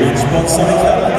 E a disposição é